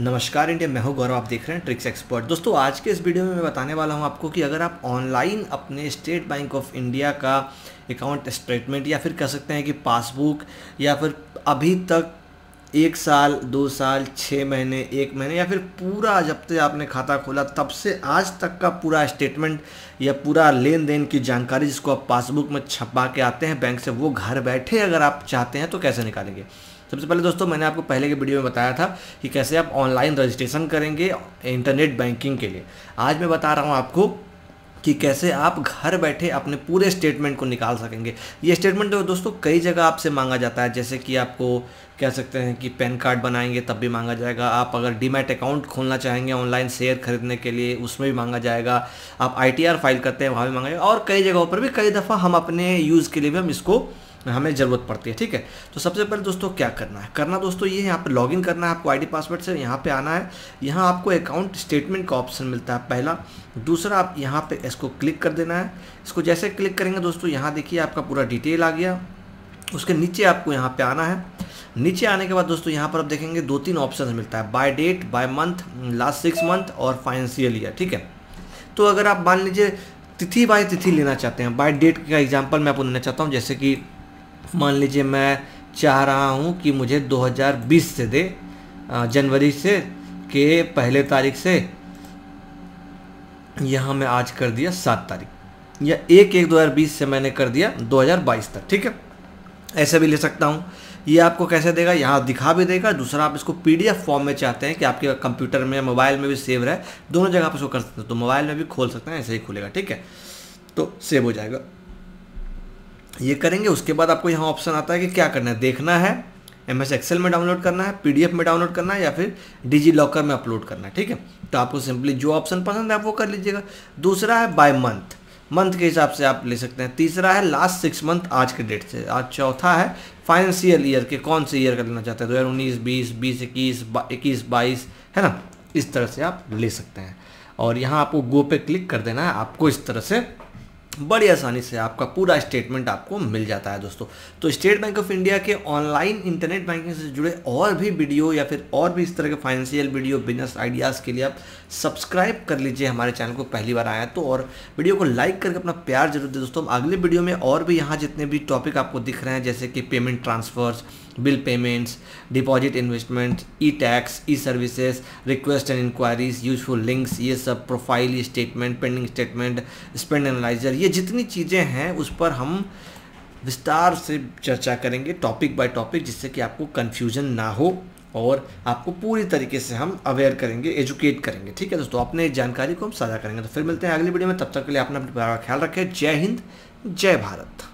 नमस्कार इंडिया, मैं हूँ गौरव, आप देख रहे हैं ट्रिक्स एक्सपर्ट दोस्तों, आज के इस वीडियो में मैं बताने वाला हूँ आपको कि अगर आप ऑनलाइन अपने स्टेट बैंक ऑफ़ इंडिया का अकाउंट स्टेटमेंट या फिर कह सकते हैं कि पासबुक या फिर अभी तक एक साल, दो साल छः महीने, एक महीने या फिर पूरा जब से आपने खाता खोला, तब से आज तक का पूरा स्टेटमेंट या पूरा लेन देन की जानकारी जिसको आप पासबुक में छपा के आते हैं बैंक से, वो घर बैठे अगर आप चाहते हैं तो कैसे निकालेंगे? सबसे पहले दोस्तों, मैंने आपको पहले के वीडियो में बताया था कि कैसे आप ऑनलाइन रजिस्ट्रेशन करेंगे इंटरनेट बैंकिंग के लिए। आज मैं बता रहा हूँ आपको कि कैसे आप घर बैठे अपने पूरे स्टेटमेंट को निकाल सकेंगे। ये स्टेटमेंट तो दोस्तों कई जगह आपसे मांगा जाता है, जैसे कि आपको कह सकते हैं कि पैन कार्ड बनाएँगे तब भी मांगा जाएगा। आप अगर डीमैट अकाउंट खोलना चाहेंगे ऑनलाइन शेयर खरीदने के लिए, उसमें भी मांगा जाएगा। आप आईटीआर फ़ाइल करते हैं, वहाँ भी मांगा जाएगा। और कई जगहों पर भी कई दफ़ा हम अपने यूज़ के लिए भी हम इसको हमें ज़रूरत पड़ती है, ठीक है? तो सबसे पहले दोस्तों क्या करना है? करना दोस्तों ये यहाँ पे लॉगिन करना है, आपको आईडी पासवर्ड से यहाँ पे आना है। यहाँ आपको अकाउंट स्टेटमेंट का ऑप्शन मिलता है पहला। दूसरा, आप यहाँ पे इसको क्लिक कर देना है। इसको जैसे क्लिक करेंगे दोस्तों, यहाँ देखिए आपका पूरा डिटेल आ गया। उसके नीचे आपको यहाँ पे आना है। नीचे आने के बाद दोस्तों, यहाँ पर आप देखेंगे दो तीन ऑप्शन मिलता है। By date by month last six month और फाइनेंशियल ईयर ठीक है? तो अगर आप मान लीजिए तिथि बाय तिथि लेना चाहते हैं बाय डेट का एग्ज़ाम्पल मैं आपको देना चाहता हूँ, जैसे कि मान लीजिए मैं चाह रहा हूँ कि मुझे 2020 से दे जनवरी से के पहले तारीख से। यहाँ मैं आज कर दिया सात तारीख। या एक एक 2020 से मैंने कर दिया 2022 तक, ठीक है? ऐसे भी ले सकता हूँ। ये आपको कैसे देगा? यहाँ दिखा भी देगा। दूसरा, आप इसको पीडीएफ फॉर्म में चाहते हैं कि आपके कंप्यूटर में मोबाइल में भी सेव रहे। दोनों जगह आप इसको कर सकते हैं। तो मोबाइल में भी खोल सकते हैं, ऐसे ही खुलेगा, ठीक है? तो सेव हो जाएगा। ये करेंगे, उसके बाद आपको यहाँ ऑप्शन आता है कि क्या करना है? देखना है एम एस एक्सेल में डाउनलोड करना है पीडीएफ में डाउनलोड करना है या फिर डिजी लॉकर में अपलोड करना है, ठीक है? तो आपको सिंपली जो ऑप्शन पसंद है आप वो कर लीजिएगा। दूसरा है बाय मंथ मंथ के हिसाब से आप ले सकते हैं। तीसरा है लास्ट सिक्स मंथ आज के डेट से। आज चौथा है फाइनेंशियल ईयर के, कौन से ईयर का लेना चाहते हैं? दो हज़ार उन्नीस, बीस बीस, इक्कीस इक्कीस, बाईस, है ना? इस तरह से आप ले सकते हैं। और यहाँ आपको गो पे क्लिक कर देना है। आपको इस तरह से बड़ी आसानी से आपका पूरा स्टेटमेंट आपको मिल जाता है दोस्तों। तो स्टेट बैंक ऑफ़ इंडिया के ऑनलाइन इंटरनेट बैंकिंग से जुड़े और भी वीडियो या फिर और भी इस तरह के फाइनेंशियल वीडियो बिज़नेस आइडियाज़ के लिए आप सब्सक्राइब कर लीजिए हमारे चैनल को, पहली बार आया तो। और वीडियो को लाइक करके अपना प्यार ज़रूर दे दोस्तों। अगले वीडियो में और भी यहाँ जितने भी टॉपिक आपको दिख रहे हैं, जैसे कि payment transfers bill payments deposit investment e tax e services request and enquiries useful links ये सब profile statement pending statement spend analyser ये जितनी चीज़ें हैं, उस पर हम विस्तार से चर्चा करेंगे टॉपिक बाय टॉपिक जिससे कि आपको कन्फ्यूज़न ना हो और आपको पूरी तरीके से हम अवेयर करेंगे एजुकेट करेंगे। ठीक है दोस्तों, अपने जानकारी को हम साझा करेंगे। तो फिर मिलते हैं अगली वीडियो में। तब तक के लिए अपना अपना ख्याल रखें। जय हिंद, जय भारत।